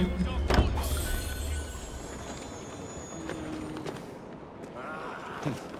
If we don't meet our goal, We have an intruder!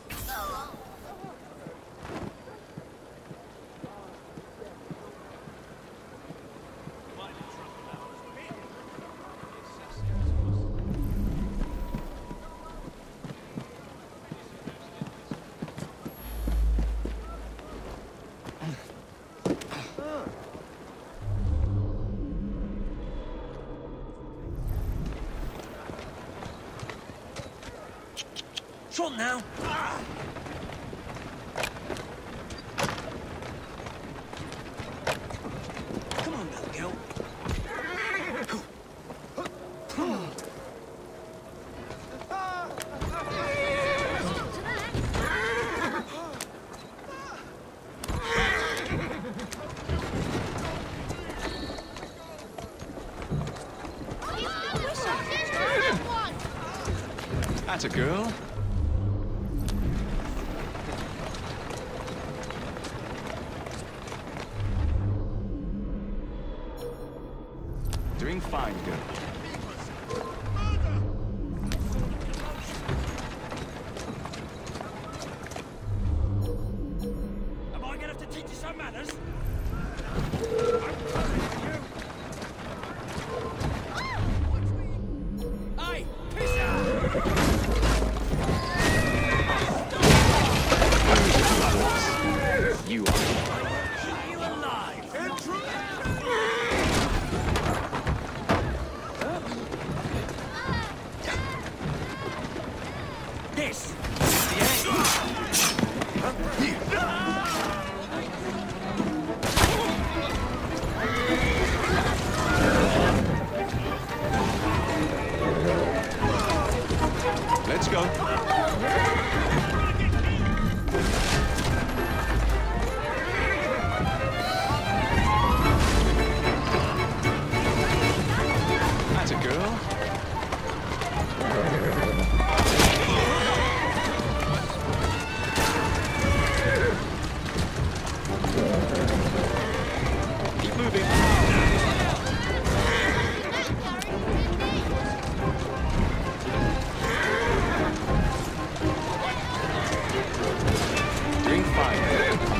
We can't fall behind schedule now. What's making that noise? Short now. Come on, little girl. That's a girl. Fine, girl. Am I gonna have to teach you some manners? Hey, out! You. Are This is the end. fire.